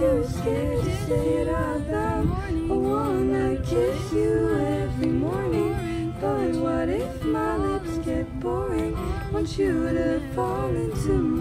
too scared to say it out loud. I wanna kiss you every morning. But what if my lips get boring? Want you to fall into my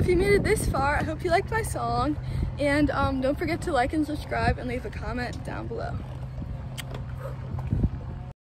if you made it this far, I hope you liked my song. And um, don't forget to like and subscribe and leave a comment down below.